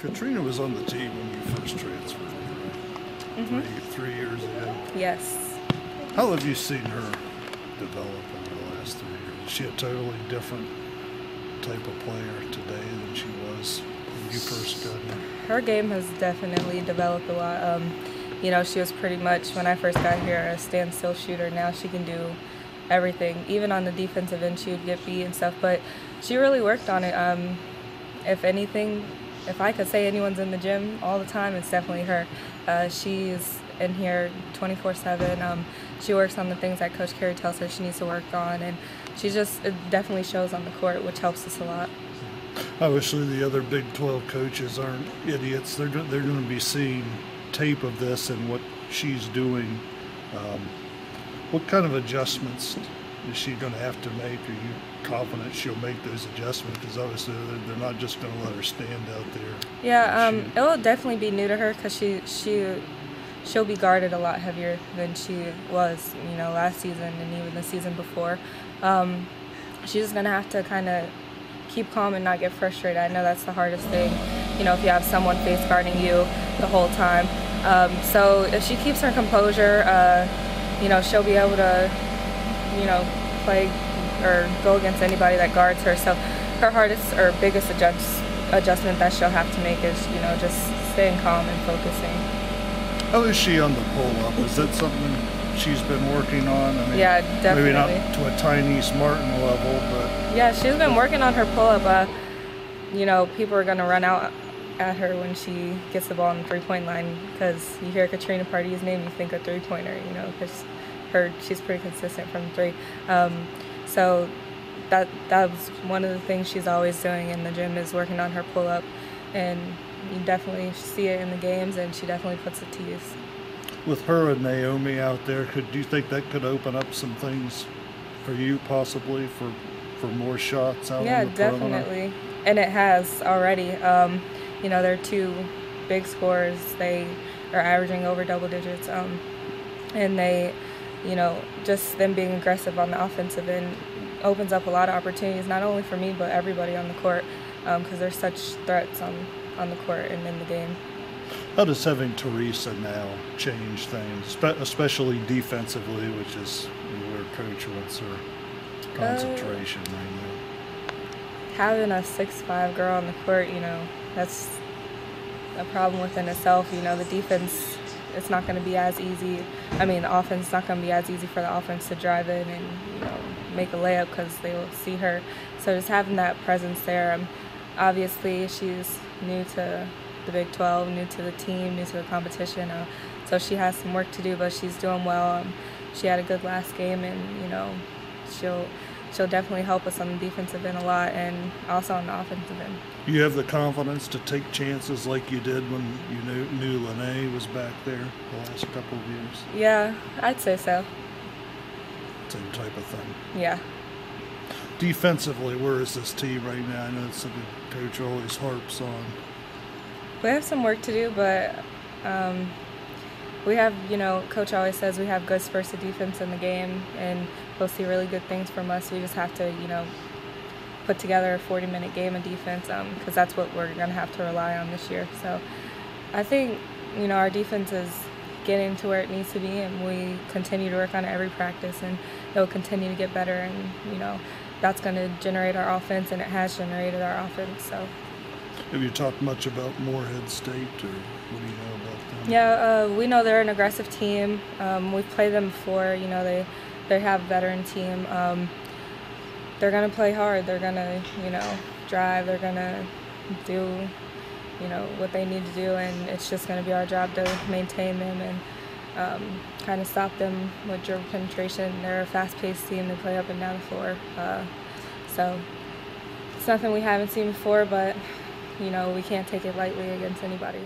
Katrina was on the team when you first transferred? Mm-hmm. Three, three years ago. Yes. How have you seen her develop over the last three years? Is she a totally different type of player today than she was when you first got here? Her game has definitely developed a lot. Um, you know, she was pretty much, when I first got here, a standstill shooter. Now she can do everything. Even on the defensive end, she would get beat and stuff. But she really worked on it. Um, if anything, if I could say anyone's in the gym all the time, it's definitely her. Uh, she's in here 24/7. Um, she works on the things that Coach Carey tells her she needs to work on, and she just it definitely shows on the court, which helps us a lot. Obviously, the other Big 12 coaches aren't idiots. They're they're going to be seeing tape of this and what she's doing. Um, what kind of adjustments is she going to have to make? Are you confident she'll make those adjustments? Because obviously, they're, not just going to let her stand out there. Yeah, She- um, it will definitely be new to her because she she she'll be guarded a lot heavier than she was, you know, last season and even the season before. Um, she's just gonna have to kind of keep calm and not get frustrated. I know that's the hardest thing, you know, if you have someone face guarding you the whole time. Um, so if she keeps her composure, uh, you know, she'll be able to, you know, play or go against anybody that guards her. So her hardest or biggest adjust, adjustment that she'll have to make is, you know, just staying calm and focusing. How is she on the pull up? Is that something she's been working on? I mean, Yeah, Maybe not to a Tynice Martin level, but Yeah, she's been working on her pull up. Uh, you know, people are gonna run out at her when she gets the ball on the three point line because you hear Katrina Pardee's name, you think a three pointer. You know, because her she's pretty consistent from three. Um, so that that was one of the things she's always doing in the gym is working on her pull up, and you definitely see it in the games, and she definitely puts it to use. with her and Naomi out there, could do you think that could open up some things for you possibly for for more shots out Yeah, on the perimeter? definitely. And it has already. Um, you know, they're two big scorers. They are averaging over double digits. Um, and they, you know, just them being aggressive on the offensive end opens up a lot of opportunities, not only for me, but everybody on the court, um, because there's such threats on, on the court and in the game. How does having Teresa now change things, especially defensively, which is where coach wants her concentration uh, right now? having a six five girl on the court, you know, that's a problem within itself. You know, the defense it's not going to be as easy. I mean, the offense is not going to be as easy for the offense to drive in and you know make a layup because they will see her. So just having that presence there. Um, obviously, she's new to the Big 12, new to the team, new to the competition. Uh, so she has some work to do, but she's doing well. Um, she had a good last game, and you know, she'll she'll definitely help us on the defensive end a lot, and also on the offensive end. You have the confidence to take chances like you did when you knew, knew Lanay was back there the last couple of years. Yeah, I'd say so. Same type of thing. Yeah. Defensively, where is this team right now? I know it's something coach always harps on. We have some work to do, but um, we have, you know, coach always says we have good spurts of defense in the game, and we'll see really good things from us. We just have to, you know, put together a 40 minute game of defense um, because that's what we're going to have to rely on this year. So I think, you know, our defense is getting to where it needs to be, and we continue to work on every practice, and it will continue to get better, and, you know, that's going to generate our offense, and it has generated our offense. So. Have you talked much about Morehead State, or what do you know about them? Yeah, uh, we know they're an aggressive team. Um, we've played them before. You know, they they have a veteran team. Um, they're gonna play hard. They're gonna, you know, drive. They're gonna do, you know, what they need to do, and it's just gonna be our job to maintain them and um, kind of stop them with dribble penetration. They're a fast-paced team. They play up and down the floor. Uh, so it's nothing we haven't seen before, but you know, we can't take it lightly against anybody.